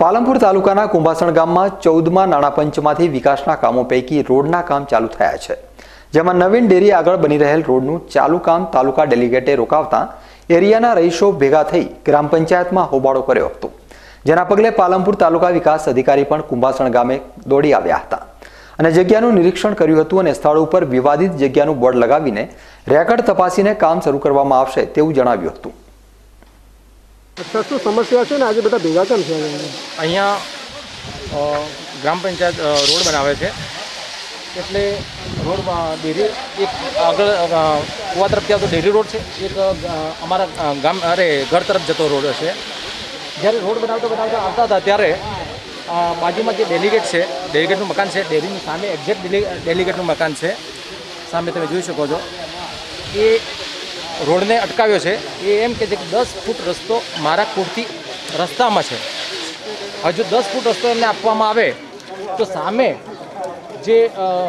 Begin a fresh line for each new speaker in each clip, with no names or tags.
પાલનપુર તાલુકાના કુંભાસણ ગામમાં ચૌદમાં નાણાં પંચમાંથી વિકાસના કામો પૈકી રોડના કામ ચાલુ થયા છે. જેમાં નવીન ડેરી આગળ બની રહેલ રોડનું ચાલુ કામ તાલુકા ડેલિગેટે રોકાવતા એરિયાના રહીશો ભેગા થઈ ગ્રામ પંચાયતમાં હોબાળો કર્યો હતો. જેના પગલે પાલમપુર તાલુકા વિકાસ અધિકારી પણ કુંભાસણ ગામે દોડી આવ્યા હતા. અને જગ્યાનું નિરીક્ષણ કર્યું હતું અને સ્થળ ઉપર વિવાદિત જગ્યાનું બોર્ડ લગાવીને રેકર્ડ તપાસીને કામ શરૂ કરવામાં આવશે તેવું જણાવ્યું હતું.
અચ્છા, શું સમસ્યા છે ને? આજે બધા ભેગા કેમ છે?
અહીંયા ગ્રામ પંચાયત રોડ બનાવે છે. એટલે રોડમાં ડેરી, એક આગળ કુવા તરફથી આવતો ડેરી રોડ છે. એક અમારા ગામ, અરે, ઘર તરફ જતો રોડ છે જ્યારે રોડ બનાવતો બનાવતા આવતા હતા ત્યારે બાજુમાં જે ડેલિગેટ છે, ડેલિગેટનું મકાન છે, ડેરીની સામે એક્ઝેક્ટ ડેલિગેટનું મકાન છે. સામે તમે જોઈ શકો છો. એ રોડને અટકાવ્યો છે. એ એમ કે છે કે દસ ફૂટ રસ્તો મારા કુટથી રસ્તામાં છે. હજુ દસ ફૂટ રસ્તો એમને આપવામાં આવે તો સામે જે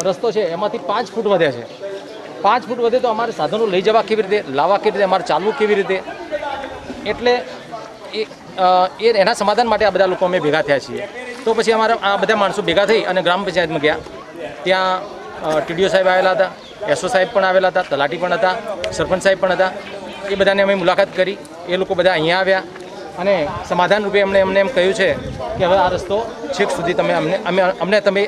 રસ્તો છે એમાંથી પાંચ ફૂટ વધે છે. પાંચ ફૂટ વધે તો અમારે સાધનો લઈ જવા કેવી રીતે, લાવવા કેવી રીતે, અમારે ચાલવું કેવી રીતે? એટલે એ એના સમાધાન માટે આ બધા લોકો અમે ભેગા થયા છીએ. તો પછી અમારા, આ બધા માણસો ભેગા થઈ અને ગ્રામ પંચાયતમાં ગયા. ત્યાં ટીડીઓ સાહેબ આવેલા હતા એસઓ સાહેબ પણ આવેલા હતા તલાટી પણ હતા સરપંચ સાહેબ પણ હતા. એ બધાને અમે મુલાકાત કરી. એ લોકો બધા અહીંયા આવ્યા અને સમાધાન રૂપે એમણે એમને એમ કહ્યું છે કે હવે આ રસ્તો છેક સુધી તમે અમને અમે અમને તમે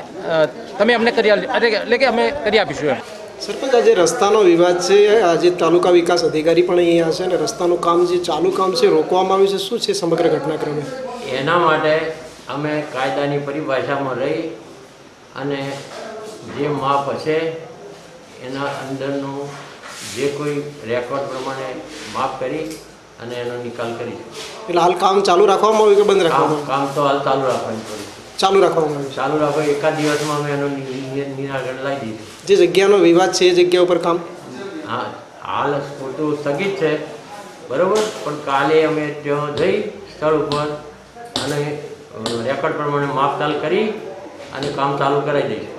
તમે અમને કરી એટલે કે અમે કરી આપીશું એમ.
સરપંચ આજે રસ્તાનો વિવાદ છે. આજે તાલુકા વિકાસ અધિકારી પણ અહીંયા છે અને રસ્તાનું કામ જે ચાલુ કામ છે રોકવામાં આવ્યું છે. શું છે સમગ્ર ઘટનાક્રમે?
એના માટે અમે કાયદાની પરિભાષામાં રહી અને જે માપ હશે એના અંદરનું જે કોઈ રેકોર્ડ પ્રમાણે માપ કરી અને એનો નિકાલ કરી
એટલે હાલ કામ ચાલુ રાખવામાં આવ્યું કે બંધ
કામ
રાખવામાં
કામ તો હાલ ચાલુ રાખવાનું પડે
ચાલુ રાખવામાં આવ્યું
ચાલુ રાખો એકાદ દિવસમાં અમે એનો નિરાકરણ લાવી
દીધું. જે જગ્યાનો વિવાદ છે એ જગ્યા ઉપર કામ?
હા હાલ પૂરતું સ્થગિત છે બરાબર? પણ કાલે અમે ત્યાં જઈ સ્થળ ઉપર અને રેકોર્ડ પ્રમાણે માપતાલ કરી અને કામ ચાલુ કરાવી દઈશું.